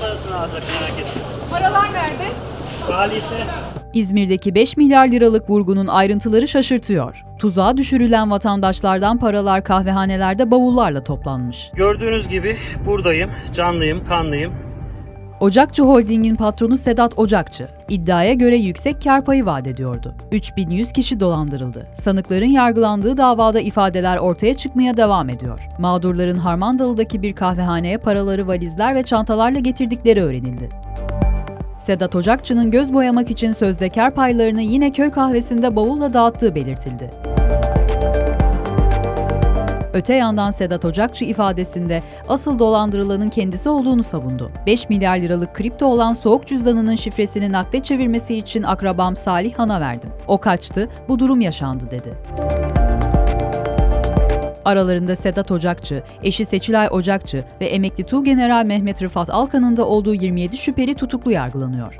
parasını alacak merak etme. Paralar nerede? Salih'te İzmir'deki 5 milyar liralık vurgunun ayrıntıları şaşırtıyor. Tuzağa düşürülen vatandaşlardan paralar kahvehanelerde bavullarla toplanmış. gördüğünüz gibi buradayım. Canlıyım, kanlıyım. Ocakçı Holding'in patronu Sedat Ocakçı, iddiaya göre yüksek kar payı vaat ediyordu. 3100 kişi dolandırıldı. Sanıkların yargılandığı davada ifadeler ortaya çıkmaya devam ediyor. Mağdurların Harmandalı'daki bir kahvehaneye paraları valizler ve çantalarla getirdikleri öğrenildi. Sedat Ocakçı'nın göz boyamak için sözde kar paylarını yine köy kahvesinde bavulla dağıttığı belirtildi. Öte yandan Sedat Ocakçı ifadesinde asıl dolandırılanın kendisi olduğunu savundu. 5 milyar liralık kripto olan soğuk cüzdanının şifresini nakde çevirmesi için akrabam Salih Han'a verdim. O kaçtı, bu durum yaşandı dedi. Aralarında Sedat Ocakçı, eşi Seçilay Ocakçı ve emekli Tuğgeneral Mehmet Rıfat Alkan'ın da olduğu 27 şüpheli tutuklu yargılanıyor.